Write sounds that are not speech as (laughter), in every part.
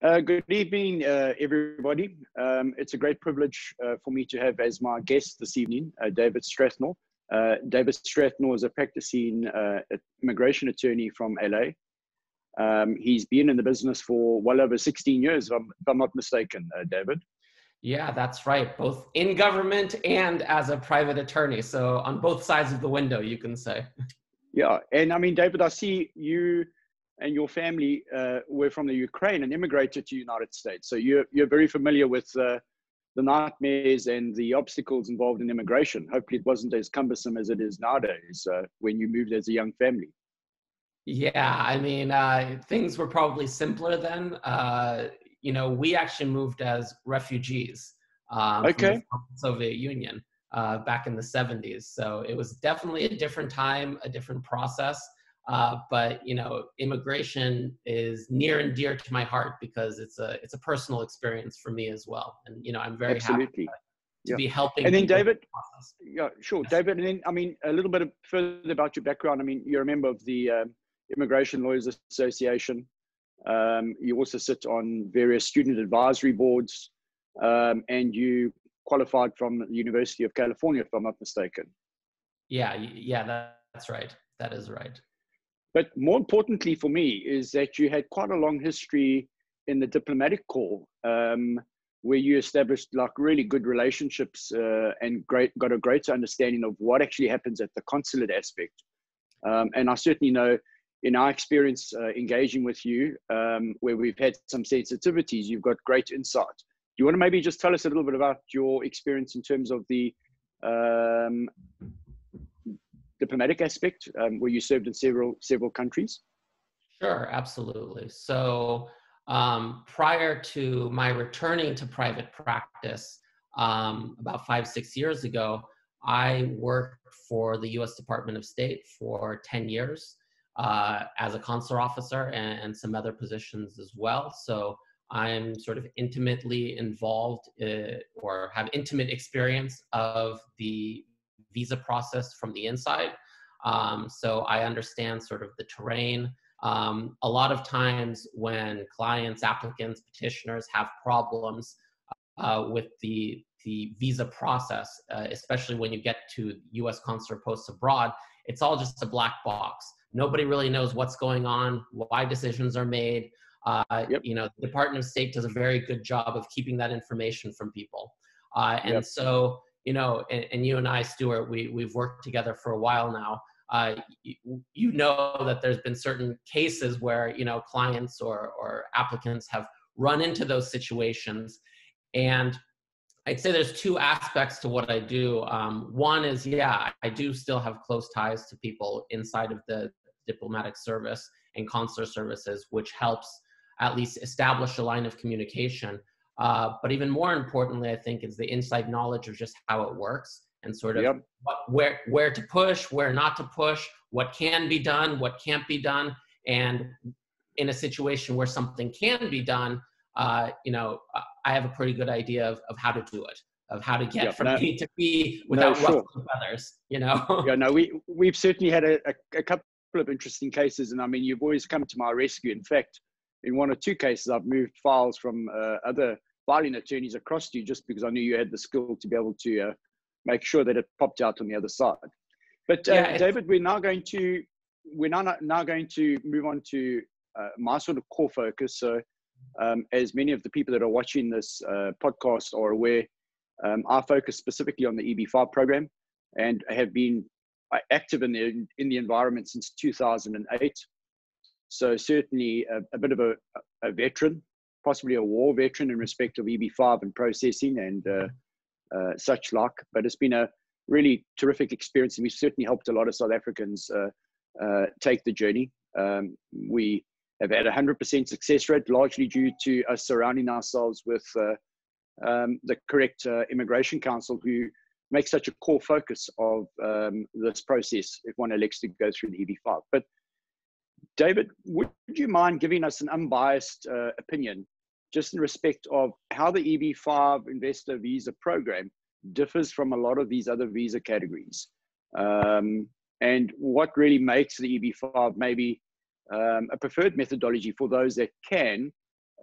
Uh, good evening, uh, everybody. Um, it's a great privilege uh, for me to have as my guest this evening, uh, David Strashnoy. Uh, David Strashnoy is a practicing uh, immigration attorney from LA. Um, he's been in the business for well over 16 years, if I'm, if I'm not mistaken, David. Yeah, that's right. Both in government and as a private attorney. So on both sides of the window, you can say. Yeah, and I mean, David, I see you and your family uh, were from the Ukraine and immigrated to the United States. So you're, you're very familiar with uh, the nightmares and the obstacles involved in immigration. Hopefully, it wasn't as cumbersome as it is nowadays uh, when you moved as a young family. Yeah, I mean, uh, things were probably simpler then. Uh, you know, we actually moved as refugees um, okay. from the Soviet Union uh, back in the 70s. So it was definitely a different time, a different process. Uh, but you know, immigration is near and dear to my heart because it's a it's a personal experience for me as well. And you know, I'm very Absolutely. happy to, to yeah. be helping. And then David, yeah, sure, yes. David. And then I mean, a little bit of further about your background. I mean, you're a member of the uh, Immigration Lawyers Association. Um, you also sit on various student advisory boards, um, and you qualified from the University of California, if I'm not mistaken. Yeah, yeah, that, that's right. That is right. But more importantly for me is that you had quite a long history in the diplomatic corps, um, where you established like really good relationships uh, and great got a greater understanding of what actually happens at the consulate aspect. Um, and I certainly know in our experience uh, engaging with you, um, where we've had some sensitivities, you've got great insight. Do you want to maybe just tell us a little bit about your experience in terms of the um, diplomatic aspect, um, where you served in several several countries? Sure, absolutely. So um, prior to my returning to private practice um, about five six years ago, I worked for the U.S. Department of State for ten years uh, as a consular officer and, and, some other positions as well. So I'm sort of intimately involved uh, or have intimate experience of the visa process from the inside. Um, so I understand sort of the terrain. Um, a lot of times when clients, applicants, petitioners have problems uh, with the the visa process, uh, especially when you get to U.S. consular posts abroad, it's all just a black box. Nobody really knows what's going on, why decisions are made. Uh, yep. You know, the Department of State does a very good job of keeping that information from people. Uh, and yep. so you know, and, and, you and I, Stuart, we, we've worked together for a while now. Uh, you, you, know that there's been certain cases where, you know, clients or, or applicants have run into those situations. And I'd say there's two aspects to what I do. Um, one is, yeah, I do still have close ties to people inside of the diplomatic service and consular services, which helps at least establish a line of communication. Uh, but even more importantly, I think is the inside knowledge of just how it works and sort of yep. what, where where to push, where not to push, what can be done, what can't be done, and in a situation where something can be done, uh, you know, I have a pretty good idea of, of how to do it, of how to get yeah, from no, A to B without no, ruffling sure. feathers. You know. (laughs) yeah, no, we we've certainly had a, a, a couple of interesting cases, and I mean, you've always come to my rescue. In fact, in one or two cases, I've moved files from uh, other filing attorneys across to you just because I knew you had the skill to be able to uh, make sure that it popped out on the other side. But uh, yeah, David, we're now going to we're now now going to move on to uh, my sort of core focus. So, um, as many of the people that are watching this uh, podcast are aware, um, I focus specifically on the EB5 program and have been uh, active in the in the environment since 2008. So certainly a, a bit of a, a veteran possibly a war veteran in respect of EB5 and processing and uh, uh, such like. But it's been a really terrific experience, and we've certainly helped a lot of South Africans uh, uh take the journey. Um, we have had a 100% success rate, largely due to us surrounding ourselves with uh, um, the correct immigration counsel who makes such a core focus of um, this process if one elects to go through the EB5. But David, would you mind giving us an unbiased uh, opinion just in respect of how the EB5 investor visa program differs from a lot of these other visa categories? Um, and what really makes the EB5 maybe um, a preferred methodology for those that can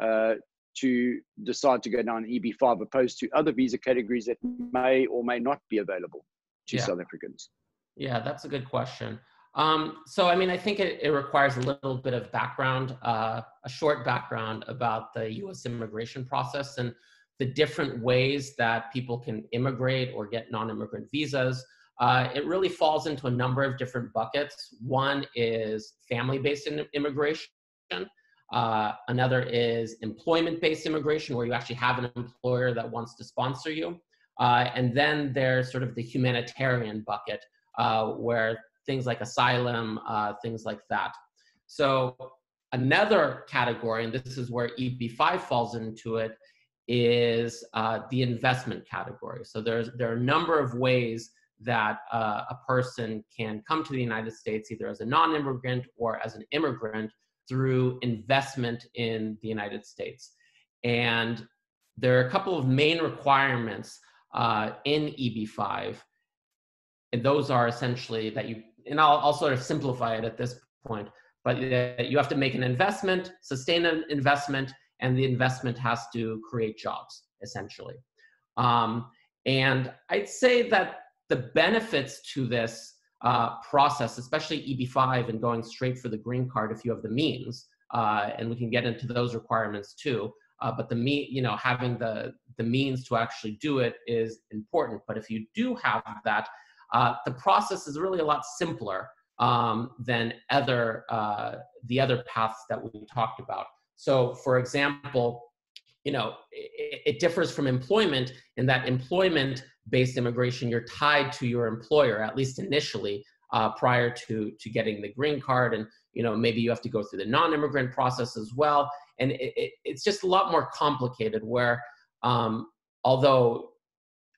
uh, to decide to go down EB5 opposed to other visa categories that may or may not be available to yeah. South Africans? Yeah, that's a good question. Um, so, I mean, I think it, it, requires a little bit of background, uh, a short background about the US immigration process and the different ways that people can immigrate or get non immigrant visas. Uh, it really falls into a number of different buckets. One is family based immigration. Uh, another is employment based immigration, where you actually have an employer that wants to sponsor you. Uh, and then there's sort of the humanitarian bucket, uh, where things like asylum, uh, things like that. So, another category, and this is where EB5 falls into it, is uh, the investment category. So, there's, there are a number of ways that uh, a person can come to the United States either as a non immigrant or as an immigrant through investment in the United States. And there are a couple of main requirements uh, in EB5. And those are essentially that you, and I'll, I'll sort of simplify it at this point, but you have to make an investment, sustain an investment, and the investment has to create jobs, essentially. Um, and I'd say that the benefits to this uh, process, especially EB5 and going straight for the green card if you have the means, uh, and we can get into those requirements too. Uh, but the me, you know, having the the means to actually do it is important. But if you do have that, uh, the process is really a lot simpler um, than other uh, the other paths that we talked about. So, for example, you know, it, it differs from employment in that employment based immigration, you're tied to your employer, at least initially, uh, prior to, to getting the green card. And, you know, maybe you have to go through the non-immigrant process as well. And it, it, it's just a lot more complicated where, um, although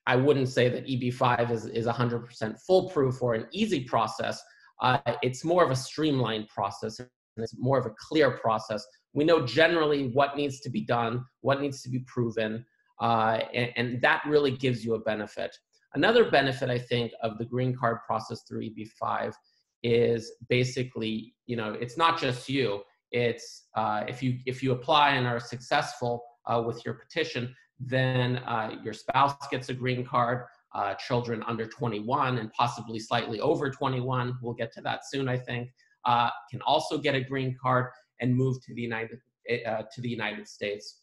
I wouldn't say that EB5 is, is 100% foolproof or an easy process, uh, it's more of a streamlined process and it's more of a clear process. We know generally what needs to be done, what needs to be proven, uh, and, and, that really gives you a benefit. Another benefit, I think, of the green card process through EB5 is basically, you know, it's not just you. It's uh, if you if you apply and are successful uh, with your petition, then uh, your spouse gets a green card. Uh, children under 21 and possibly slightly over 21, we'll get to that soon, I think, uh, can also get a green card and move to the United to the United States.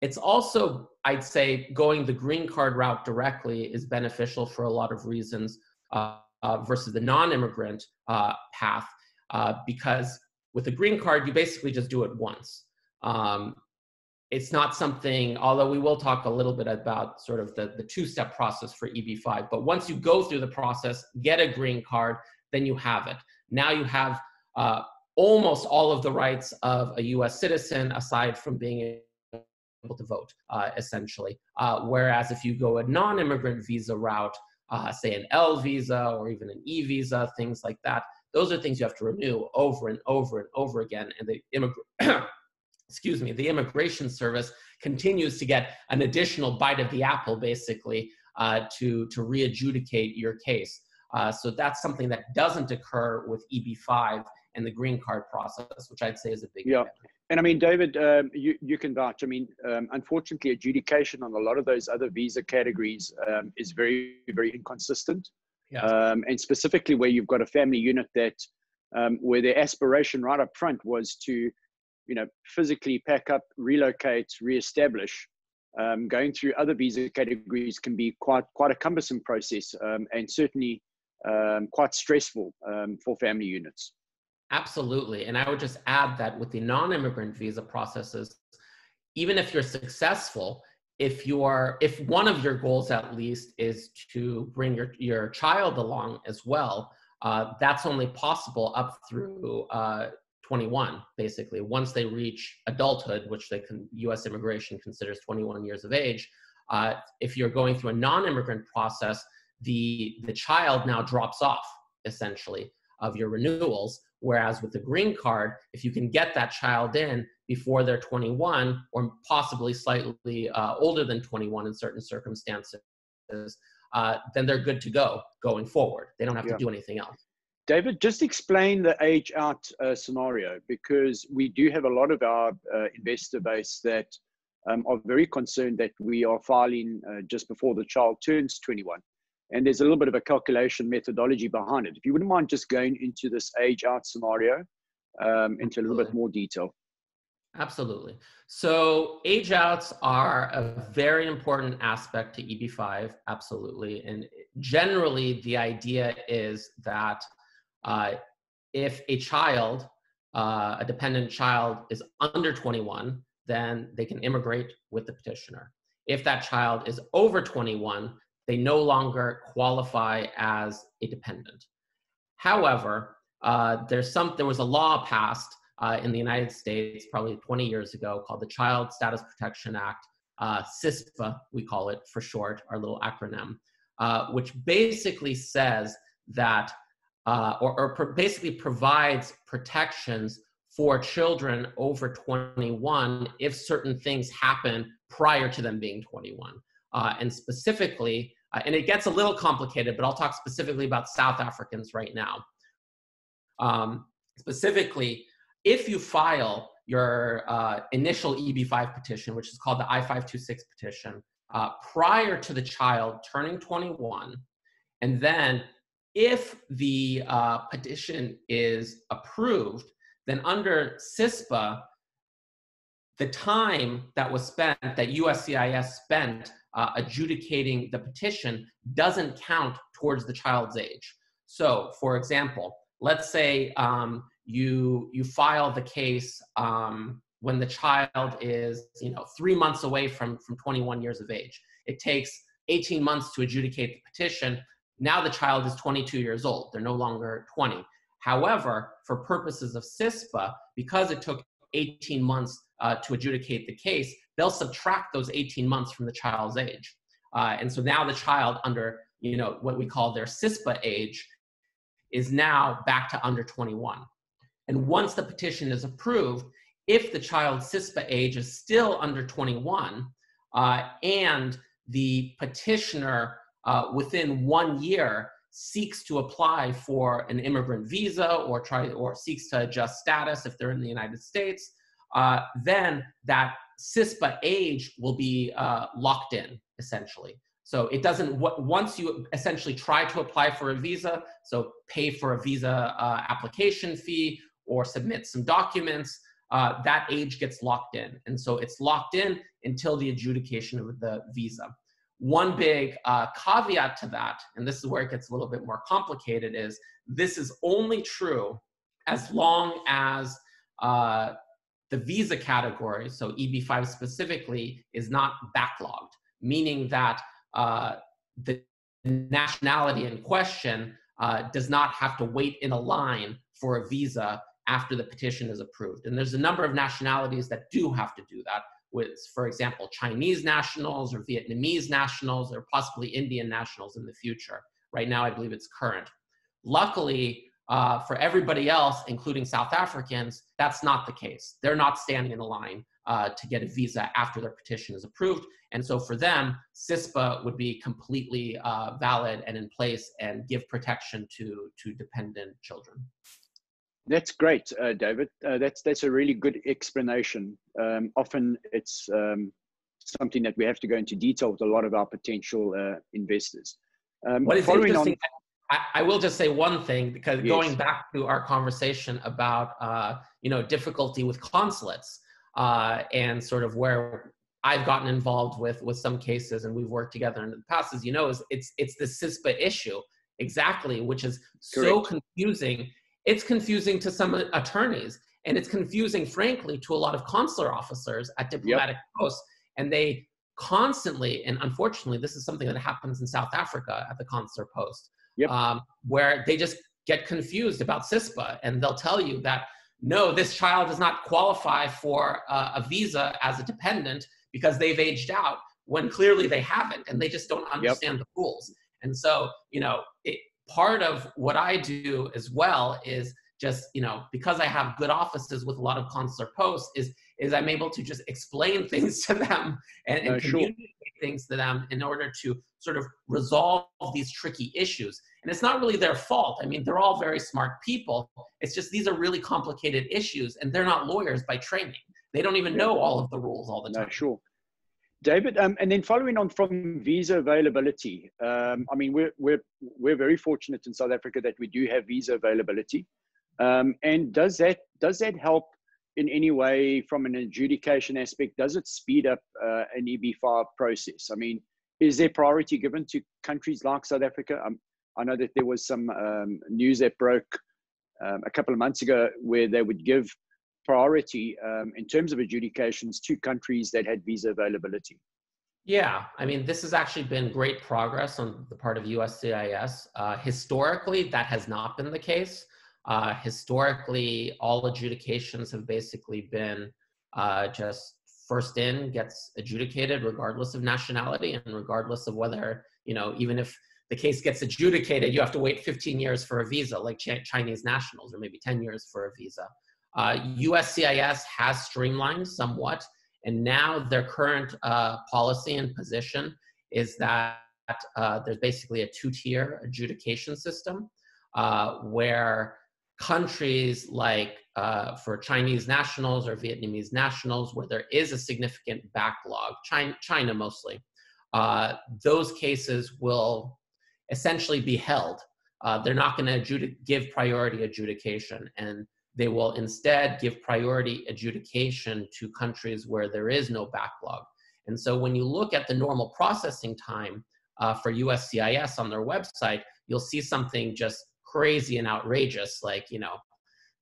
It's also, I'd say, going the green card route directly is beneficial for a lot of reasons uh, uh, versus the non immigrant uh, path, uh, because with a green card, you basically just do it once. Um, it's not something, although we will talk a little bit about sort of the, the two step process for EB5, but once you go through the process, get a green card, then you have it. Now you have uh, almost all of the rights of a US citizen aside from being able to vote, uh, essentially. Uh, whereas if you go a non-immigrant visa route, uh, say an L visa or even an E visa, things like that, those are things you have to renew over and over and over again. And the immigrant, (clears throat) excuse me, the immigration service continues to get an additional bite of the apple, basically, uh, to to re-adjudicate your case. Uh, so that's something that doesn't occur with EB5 and the green card process, which I'd say is a big yeah. And I mean, David, um, you, you can vouch. I mean, um, unfortunately, adjudication on a lot of those other visa categories um, is very, very inconsistent. Yeah. Um, and specifically where you've got a family unit that, um, where their aspiration right up front was to, you know, physically pack up, relocate, reestablish. Um, going through other visa categories can be quite quite a cumbersome process and certainly quite stressful for family units. Absolutely. And I would just add that with the non immigrant visa processes, even if you're successful, if you are if one of your goals at least is to bring your, your child along as well uh, that's only possible up through uh, 21 basically once they reach adulthood which they can us immigration considers 21 years of age uh, if you're going through a non-immigrant process the the child now drops off essentially of your renewals Whereas with the green card, if you can get that child in before they're 21 or possibly slightly uh, older than 21 in certain circumstances, uh, then they're good to go going forward. They don't have yeah. to do anything else. David, just explain the age out uh, scenario because we do have a lot of our uh, investor base that um, are very concerned that we are filing uh, just before the child turns 21. And there's a little bit of a calculation methodology behind it. If you wouldn't mind just going into this age out scenario um, into a little bit more detail. Absolutely. So age outs are a very important aspect to EB5, absolutely. And generally, the idea is that uh, if a child, uh, a dependent child, is under 21, then they can immigrate with the petitioner. If that child is over 21, they no longer qualify as a dependent. However, uh, there's some, there was a law passed uh, in the United States probably 20 years ago called the Child Status Protection Act, uh, CSPA, we call it for short, our little acronym, uh, which basically says that, uh, or, or pro- basically provides protections for children over 21 if certain things happen prior to them being 21. Uh, and specifically, uh, and it gets a little complicated, but I'll talk specifically about South Africans right now. Um, specifically, if you file your uh, initial EB5 petition, which is called the I-526 petition, uh, prior to the child turning 21, and then if the uh, petition is approved, then under CSPA, the time that was spent, that USCIS spent uh, adjudicating the petition doesn't count towards the child's age. So, for example, let's say um, you you file the case um, when the child is you know three months away from from 21 years of age. It takes 18 months to adjudicate the petition. Now the child is 22 years old. They're no longer 20. However, for purposes of CSPA, because it took 18 months uh, to adjudicate the case, they'll subtract those 18 months from the child's age. Uh, and so now the child under, you know, what we call their CSPA age is now back to under 21. And once the petition is approved, if the child's CSPA age is still under 21 uh, and the petitioner uh, within one year seeks to apply for an immigrant visa or try or seeks to adjust status if they're in the United States, uh, then that CSPA age will be uh, locked in essentially. So it doesn't, once you essentially try to apply for a visa, so pay for a visa uh, application fee or submit some documents, uh, that age gets locked in. And so it's locked in until the adjudication of the visa. One big uh, caveat to that, and this is where it gets a little bit more complicated, is this is only true as long as uh, the visa category, so EB5 specifically, is not backlogged, meaning that uh, the nationality in question uh, does not have to wait in a line for a visa after the petition is approved. And there's a number of nationalities that do have to do that, with, for example, Chinese nationals or Vietnamese nationals or possibly Indian nationals in the future. Right now, I believe it's current. Luckily, uh, for everybody else, including South Africans, that's not the case. They're not standing in a line uh, to get a visa after their petition is approved. And so for them, CSPA would be completely uh, valid and in place and give protection to, to dependent children. That's great, uh, David. Uh, that's that's a really good explanation. Um, often it's um, something that we have to go into detail with a lot of our potential uh, investors. Um, what is interesting, on, I, I, will just say one thing because yes. going back to our conversation about uh, you know difficulty with consulates uh, and sort of where I've gotten involved with with some cases and we've worked together in the past, as you know, is it's it's the CSPA issue exactly, which is Correct. so confusing. It's confusing to some attorneys, and it's confusing, frankly, to a lot of consular officers at diplomatic yep. posts, and they constantly and unfortunately this is something that happens in south africa at the consular post yep. um, where they just get confused about CSPA and they'll tell you that no, this child does not qualify for uh, a visa as a dependent because they've aged out when clearly they haven't and they just don't understand yep. the rules. And so, you know, it, part of what I do as well is just, you know, because I have good offices with a lot of consular posts, is is I'm able to just explain (laughs) things to them and, and uh, communicate sure. things to them in order to sort of resolve these tricky issues. And it's not really their fault. I mean, they're all very smart people. It's just these are really complicated issues, and they're not lawyers by training. They don't even know all of the rules all the time. No, sure. David, um, and then following on from visa availability, um, I mean, we're, we're, we're very fortunate in South Africa that we do have visa availability. Um, and does that, does that help in any way from an adjudication aspect? Does it speed up uh, an EB5 process? I mean, is there priority given to countries like South Africa? Um, I know that there was some um, news that broke um, a couple of months ago where they would give priority um, in terms of adjudications to countries that had visa availability? Yeah, I mean, this has actually been great progress on the part of USCIS. Uh, historically, that has not been the case. Uh, historically, all adjudications have basically been uh, just first in gets adjudicated regardless of nationality and regardless of whether, you know, even if the case gets adjudicated, you have to wait 15 years for a visa, like Ch- Chinese nationals, or maybe 10 years for a visa. Uh, USCIS has streamlined somewhat, and now their current uh, policy and position is that uh, there's basically a two-tier adjudication system uh, where countries like uh, for Chinese nationals or Vietnamese nationals, where there is a significant backlog, China, China mostly, uh, those cases will essentially be held. they're not going to give priority adjudication, and they will instead give priority adjudication to countries where there is no backlog. And so when you look at the normal processing time uh, for USCIS on their website, you'll see something just crazy and outrageous, like, you know,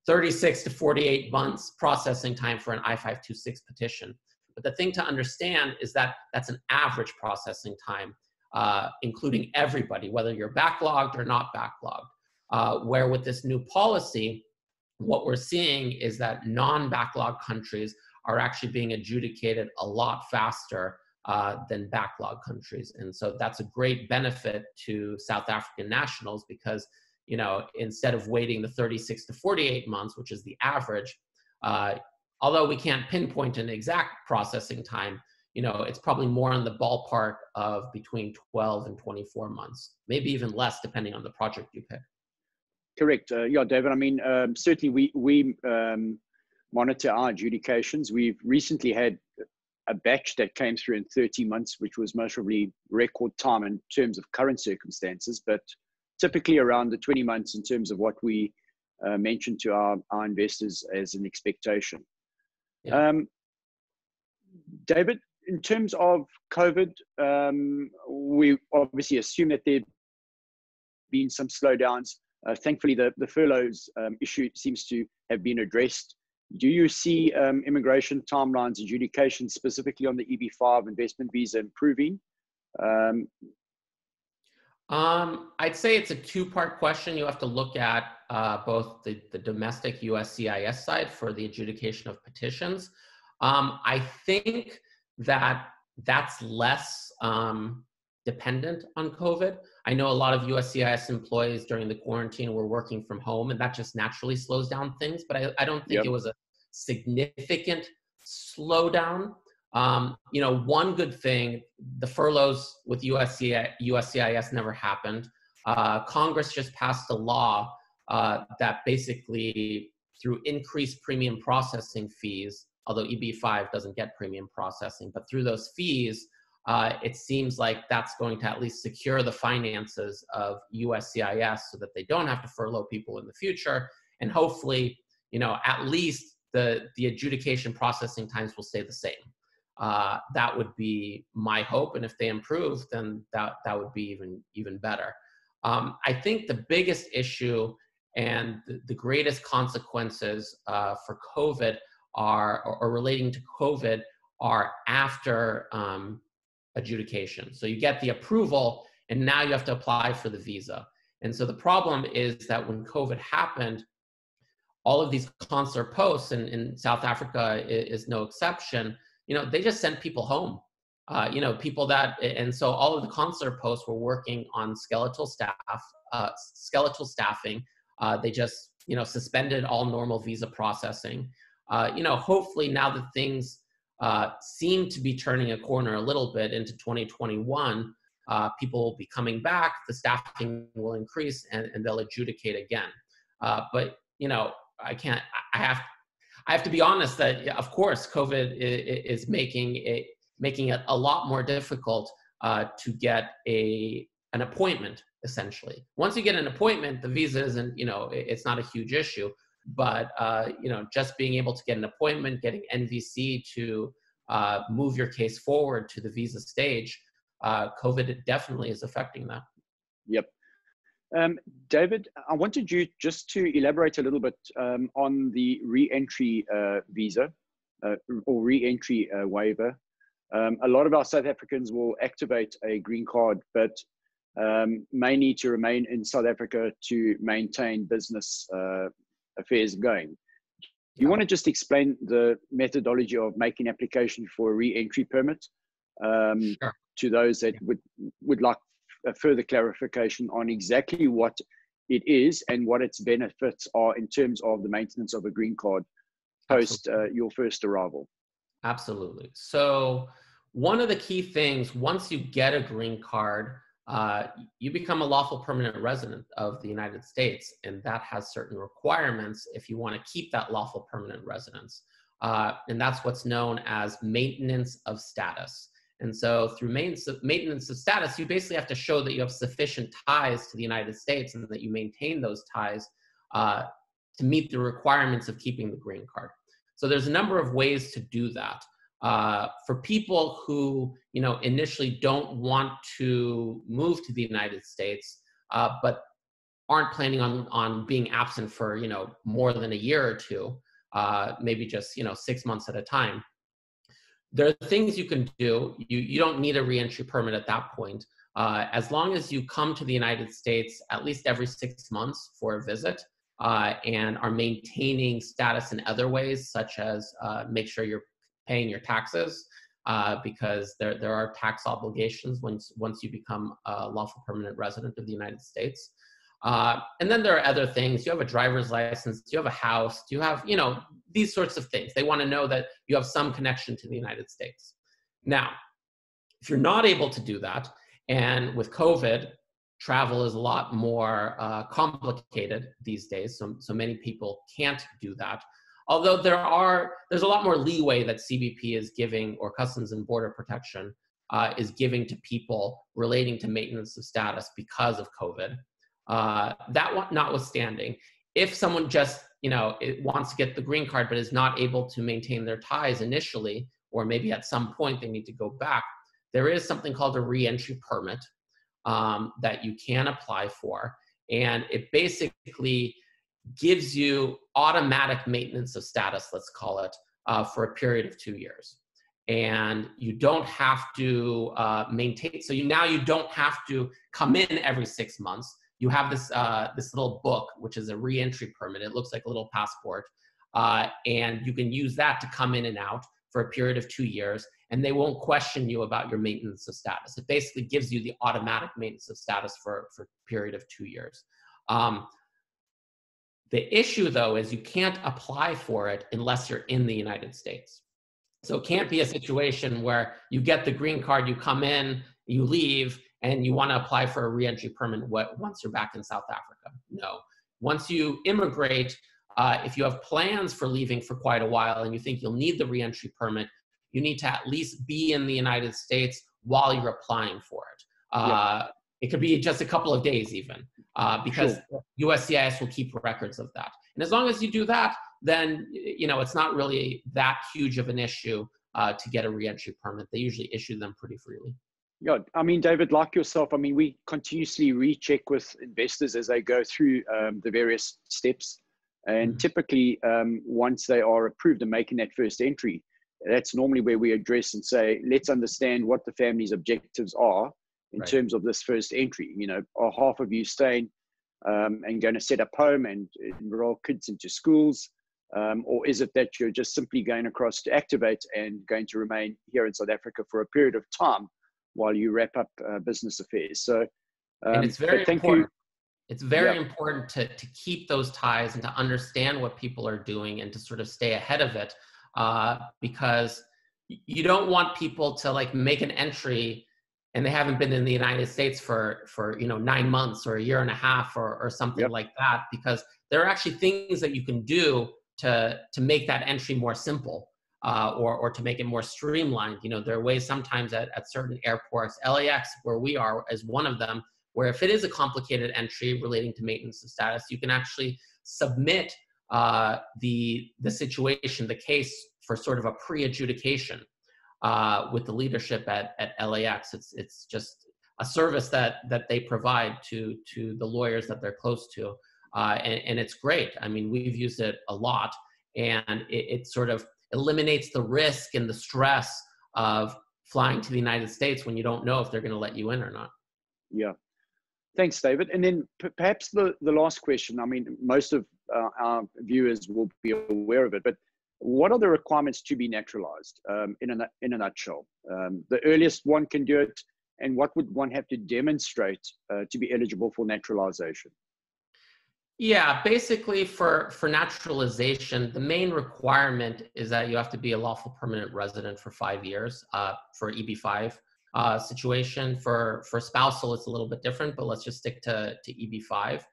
36 to 48 months processing time for an I-526 petition. But the thing to understand is that that's an average processing time, uh, including everybody, whether you're backlogged or not backlogged. Uh, where with this new policy, what we're seeing is that non-backlog countries are actually being adjudicated a lot faster uh, than backlog countries. And so that's a great benefit to South African nationals because, you know, instead of waiting the 36 to 48 months, which is the average, uh, although we can't pinpoint an exact processing time, you know, it's probably more in the ballpark of between 12 and 24 months, maybe even less depending on the project you pick. Correct. Uh, yeah, David. I mean, um, certainly we we um, monitor our adjudications. We've recently had a batch that came through in 30 months, which was most probably record time in terms of current circumstances, but typically around the 20 months in terms of what we uh, mentioned to our, our investors as an expectation. Yeah. Um, David, in terms of COVID, um, we obviously assume that there have been some slowdowns. Uh, thankfully, the, the furloughs um, issue seems to have been addressed. Do you see um, immigration timelines, adjudication specifically on the EB5 investment visa improving? Um, um, I'd say it's a two-part question. You have to look at uh, both the, the domestic USCIS side for the adjudication of petitions. Um, I think that that's less um, dependent on COVID. I know a lot of USCIS employees during the quarantine were working from home, and that just naturally slows down things. But I, I don't think yep. it was a significant slowdown. Um, you know, one good thing, the furloughs with USCIS, USCIS never happened. Uh, Congress just passed a law uh, that basically, through increased premium processing fees, although EB5 doesn't get premium processing, but through those fees, uh, it seems like that's going to at least secure the finances of USCIS so that they don't have to furlough people in the future. And hopefully, you know, at least the, the adjudication processing times will stay the same. Uh, that would be my hope. And if they improve, then that, that would be even, even better. Um, I think the biggest issue and the, the greatest consequences uh, for COVID are, or, or, relating to COVID, are after um, adjudication. So you get the approval, and now you have to apply for the visa. And so the problem is that when COVID happened, all of these consular posts, and in South Africa is, is, no exception, you know, they just sent people home. Uh, you know, people that, and so all of the consular posts were working on skeletal staff, uh, skeletal staffing. Uh, they just, you know, suspended all normal visa processing. uh, you know, hopefully now that things uh, seem to be turning a corner a little bit into 2021, uh, people will be coming back, the staffing will increase, and, and they'll adjudicate again. Uh, but you know, I can't. I have. I have to be honest that, of course, COVID is, making it making it a lot more difficult uh, to get a an appointment. Essentially, once you get an appointment, the visa isn't. You know, it's not a huge issue. But uh, you know, just being able to get an appointment, getting NVC to uh, move your case forward to the visa stage, uh, COVID definitely is affecting that. Yep. Um, David, I wanted you just to elaborate a little bit um, on the re-entry uh, visa uh, or re-entry uh, waiver. Um, a lot of our South Africans will activate a green card, but um, may need to remain in South Africa to maintain business uh, affairs going. Do you want to just explain the methodology of making application for a re-entry permit um, sure. to those that would would like a further clarification on exactly what it is and what its benefits are in terms of the maintenance of a green card post uh, your first arrival? Absolutely. So one of the key things once you get a green card uh, you become a lawful permanent resident of the United States, and that has certain requirements if you want to keep that lawful permanent residence. Uh, and that's what's known as maintenance of status. And so, through maintenance of, status, you basically have to show that you have sufficient ties to the United States and that you maintain those ties uh, to meet the requirements of keeping the green card. So, there's a number of ways to do that uh, for people who you know initially don't want to move to the United States, uh, but aren't planning on on being absent for you know more than a year or two, uh, maybe just you know six months at a time. There are things you can do. You you don't need a reentry permit at that point. Uh, as long as you come to the United States at least every six months for a visit, uh, and are maintaining status in other ways, such as uh, make sure you're paying your taxes uh, because there, there are tax obligations once, once you become a lawful permanent resident of the United States. Uh, and then there are other things. You have a driver's license. Do you have a house? Do you have, you know, these sorts of things. They want to know that you have some connection to the United States. Now, if you're not able to do that, and with COVID, travel is a lot more uh, complicated these days, so, so many people can't do that although there are there's a lot more leeway that CBP is giving or Customs and Border Protection uh, is giving to people relating to maintenance of status because of COVID. Uh, that notwithstanding, if someone just you know wants to get the green card but is not able to maintain their ties initially, or maybe at some point they need to go back, there is something called a reentry permit um, that you can apply for, and it basically gives you automatic maintenance of status, let's call it, uh, for a period of two years. And you don't have to uh, maintain, so you now you don't have to come in every six months. You have this, uh, this little book, which is a reentry permit. It looks like a little passport. Uh, and you can use that to come in and out for a period of two years, and they won't question you about your maintenance of status. It basically gives you the automatic maintenance of status for, for a period of two years. Um, the issue, though, is you can't apply for it unless you're in the United States. So it can't be a situation where you get the green card, you come in, you leave, and you want to apply for a reentry permit once you're back in South Africa. No. Once you immigrate, uh, if you have plans for leaving for quite a while and you think you'll need the reentry permit, you need to at least be in the United States while you're applying for it. Uh, yeah. It could be just a couple of days, even uh, because sure. USCIS will keep records of that. And as long as you do that, then you know it's not really that huge of an issue uh, to get a reentry permit. They usually issue them pretty freely. Yeah, I mean, David, like yourself, I mean, we continuously recheck with investors as they go through um, the various steps. And mm-hmm. typically, um, once they are approved and making that first entry, that's normally where we address and say, let's understand what the family's objectives are in right. terms of this first entry. You know, are half of you staying um, and going to set up home and enroll kids into schools? Um, or is it that you're just simply going across to activate and going to remain here in South Africa for a period of time while you wrap up uh, business affairs? So, um, and it's very important. You. It's very important to, to keep those ties and to understand what people are doing and to sort of stay ahead of it uh, because you don't want people to like make an entry and they haven't been in the United States for for you know nine months or a year and a half or, or something yep. like that because there are actually things that you can do to to make that entry more simple uh, or or to make it more streamlined. You know, there are ways sometimes at, at certain airports, LAX where we are is one of them, where if it is a complicated entry relating to maintenance of status, you can actually submit uh, the the situation, the case for sort of a pre-adjudication uh, with the leadership at, at LAX. It's it's just a service that that they provide to to the lawyers that they're close to, uh, and, and, it's great. I mean, we've used it a lot, and it, it sort of eliminates the risk and the stress of flying to the United States when you don't know if they're going to let you in or not. Yeah. Thanks, David. And then p- perhaps the, the last question. I mean, most of uh, our viewers will be aware of it, but what are the requirements to be naturalized um, in, a, in a nutshell? Um, the earliest one can do it, and what would one have to demonstrate uh, to be eligible for naturalization? Yeah, basically for, for naturalization, the main requirement is that you have to be a lawful permanent resident for five years uh, for EB5 uh, situation. For, for spousal, it's a little bit different, but let's just stick to, to EB5.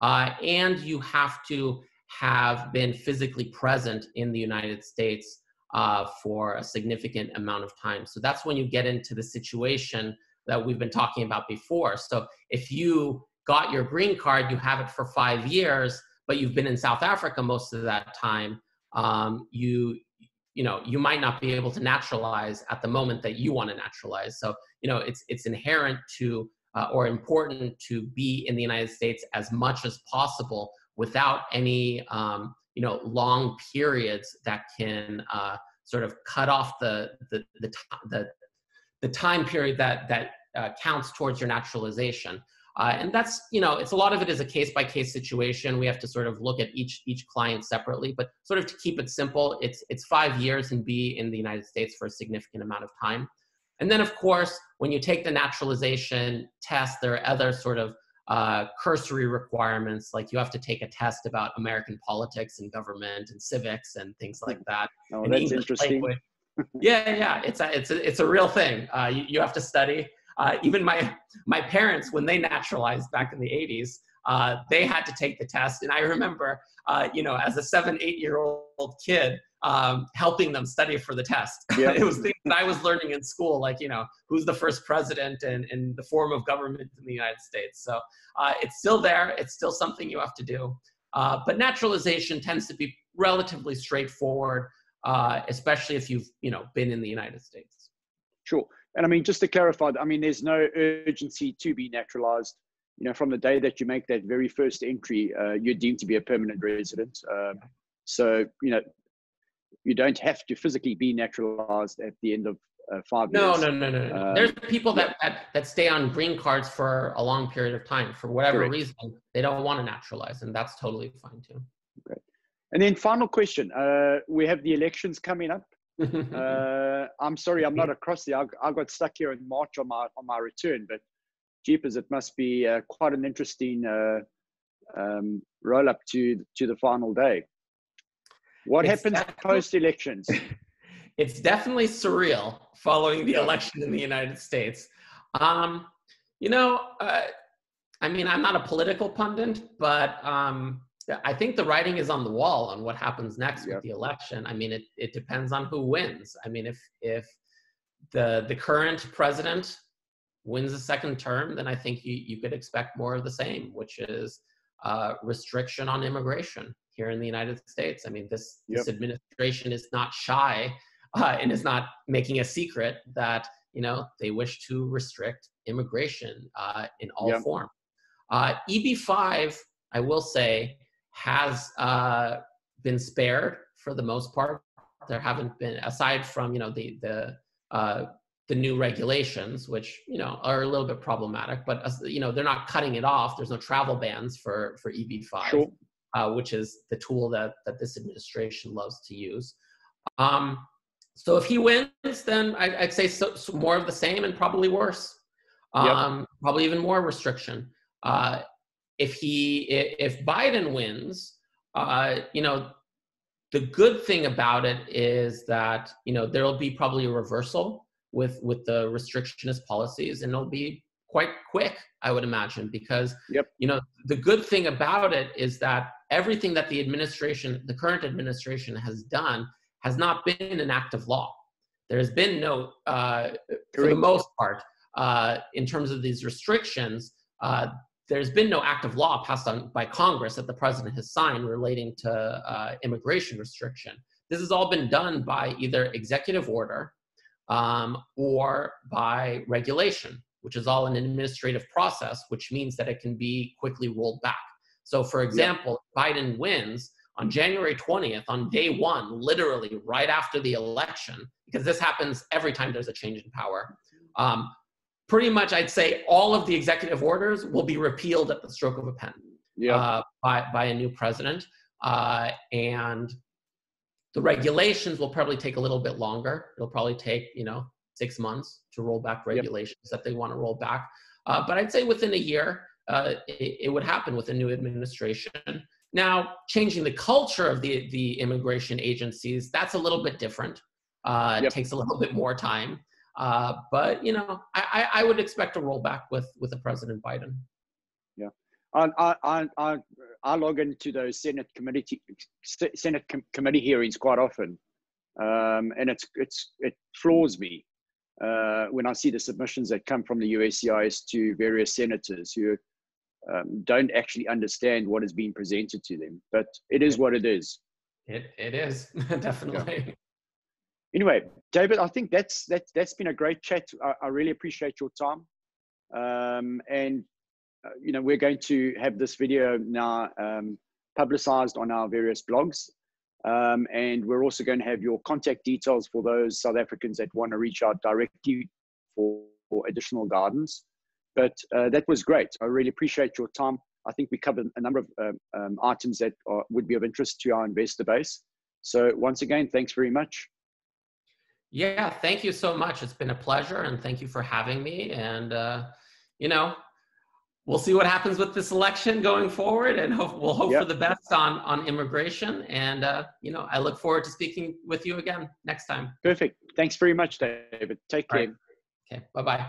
Uh, and you have to have been physically present in the United States uh, for a significant amount of time. So that's when you get into the situation that we've been talking about before. So if you got your green card, you have it for five years, but you've been in South Africa most of that time, um, you you know you might not be able to naturalize at the moment that you want to naturalize. So you know it's it's inherent to uh, or important to be in the United States as much as possible without any um, you know long periods that can uh, sort of cut off the the the, the, the time period that that uh, counts towards your naturalization. Uh, and that's you know it's a lot of it is a case by case situation. We have to sort of look at each each client separately, but sort of to keep it simple, it's it's five years and be in the United States for a significant amount of time. And then of course, when you take the naturalization test, there are other sort of uh, cursory requirements, like you have to take a test about American politics and government and civics and things like (laughs) that. Oh, that's English interesting. (laughs) yeah, yeah, it's a, it's a, it's a real thing. Uh, you, you have to study. Uh, even my my parents, when they naturalized back in the '80s, uh, they had to take the test, and I remember, uh, you know, as a seven, eight year old kid, um, helping them study for the test. (laughs) Yep. it was things that I was learning in school, like, you know, who's the first president and, and the form of government in the United States. So uh, it's still there. It's still something you have to do. Uh, but naturalization tends to be relatively straightforward, uh, especially if you've, you know, been in the United States. Sure. And I mean, just to clarify, I mean, there's no urgency to be naturalized. You know, from the day that you make that very first entry, uh, you're deemed to be a permanent resident. Um, so, you know, you don't have to physically be naturalized at the end of uh, five no, years. No, no, no, no. Um, There's people that, that, that stay on green cards for a long period of time for whatever correct. reason. They don't want to naturalize, and that's totally fine too. Great. And then final question. Uh, we have the elections coming up. (laughs) uh, I'm sorry, I'm not across the. I, I got stuck here in March on my on my return, but jeepers, it must be uh, quite an interesting uh, um, roll up to to the final day. What it's happens post elections? (laughs) it's definitely surreal following the election in the United States. Um, you know, uh, I mean, I'm not a political pundit, but um, I think the writing is on the wall on what happens next with the election. I mean, it, it depends on who wins. I mean, if if the the current president wins a second term, then I think you, you could expect more of the same, which is uh, restriction on immigration here in the United States. I mean, this, yep. this administration is not shy (laughs) uh, and is not making a secret that you know they wish to restrict immigration uh, in all yep. forms. Uh, EB5, I will say, has uh, been spared for the most part. There haven't been, aside from you know the the uh, the new regulations, which you know are a little bit problematic, but you know they're not cutting it off. There's no travel bans for for EB5. Sure uh, which is the tool that, that this administration loves to use. Um, so if he wins, then I, would say so, so more of the same and probably worse. Um, yep. Probably even more restriction. Uh, if he if Biden wins, uh, you know, the good thing about it is that you know there will be probably a reversal with with the restrictionist policies, and it'll be quite quick, I would imagine, because yep. you know the good thing about it is that everything that the administration, the current administration, has done has not been an act of law. There has been no, uh, for the most part, uh, in terms of these restrictions, uh, there's been no act of law passed on by Congress that the president has signed relating to uh, immigration restriction. This has all been done by either executive order um, or by regulation, which is all an administrative process, which means that it can be quickly rolled back. So, for example. Biden wins on January 20th, on day one, literally right after the election, because this happens every time there's a change in power. Um, pretty much I'd say all of the executive orders will be repealed at the stroke of a pen uh, by, by a new president. Uh, and the regulations will probably take a little bit longer. It'll probably take, you know, six months to roll back regulations yep. that they want to roll back. Uh, but I'd say within a year, uh, it, it, would happen with a new administration. Now, changing the culture of the, the immigration agencies, that's a little bit different. Uh, yep. It takes a little bit more time. Uh, but you know, I, I would expect a rollback with with the President Biden. Yeah, I I I, I log into those Senate committee Senate com- committee hearings quite often, um, and it's it's it floors me uh, when I see the submissions that come from the USCIS to various senators who um, don't actually understand what is being presented to them. But it is what it is. It it is (laughs) definitely. Yeah anyway, David, I think that's that's that's been a great chat. I, I really appreciate your time, um, and uh, you know we're going to have this video now um, publicized on our various blogs, um, and we're also going to have your contact details for those South Africans that want to reach out directly for, for additional guidance. But uh, that was great. I really appreciate your time. I think we covered a number of uh, um, items that are, would be of interest to our investor base. So once again, thanks very much. Yeah, thank you so much. It's been a pleasure, and thank you for having me. And uh, you know, we'll see what happens with this election going forward, and hope, we'll hope yep. for the best on on immigration. And uh, you know, I look forward to speaking with you again next time. Perfect. Thanks very much, David. Take care. Right. Okay. Bye bye.